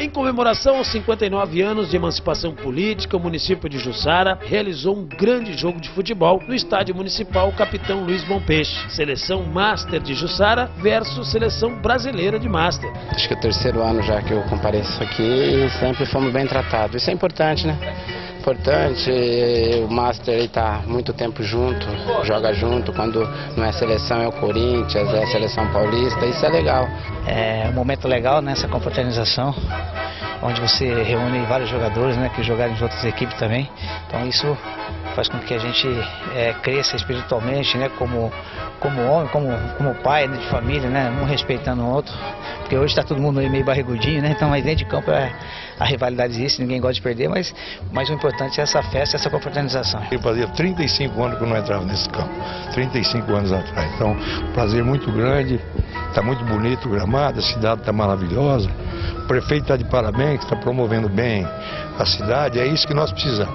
Em comemoração aos 59 anos de emancipação política, o município de Jussara realizou um grande jogo de futebol no estádio municipal Capitão Luiz Peixe. Seleção Master de Jussara versus Seleção Brasileira de Master. Acho que é o terceiro ano já que eu compareço aqui e sempre fomos bem tratados. Isso é importante, né? Importante, o Master está muito tempo junto, joga junto, quando não é seleção é o Corinthians, é a seleção paulista, isso é legal. É um momento legal nessa confraternização, onde você reúne vários jogadores né, que jogaram em outras equipes também. Então isso faz com que a gente é, cresça espiritualmente, né, como, como homem, como, como pai né, de família, né, um respeitando o outro. Porque hoje está todo mundo meio barrigudinho, né? Então, mas dentro de campo é, a rivalidade existe, ninguém gosta de perder, mas, mas o importante é essa festa, essa confraternização. Eu fazia 35 anos que eu não entrava nesse campo, 35 anos atrás. Então, um prazer muito grande, está muito bonito o gramado, a cidade está maravilhosa. O prefeito está de parabéns, está promovendo bem a cidade, é isso que nós precisamos.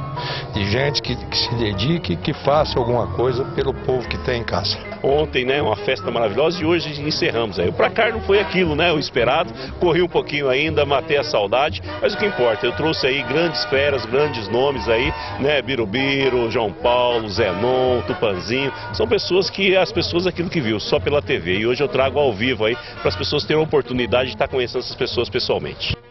De gente que, que se dedique, que faça alguma coisa pelo povo que tem em casa. Ontem, né, uma festa maravilhosa e hoje encerramos aí. O placar não foi aquilo, né, o esperado. Corri um pouquinho ainda, matei a saudade, mas o que importa, eu trouxe aí grandes feras, grandes nomes aí, né, Birubiru, João Paulo, Zenon, Tupanzinho. São pessoas que as pessoas aquilo que viu só pela TV e hoje eu trago ao vivo aí para as pessoas terem a oportunidade de estar conhecendo essas pessoas pessoalmente.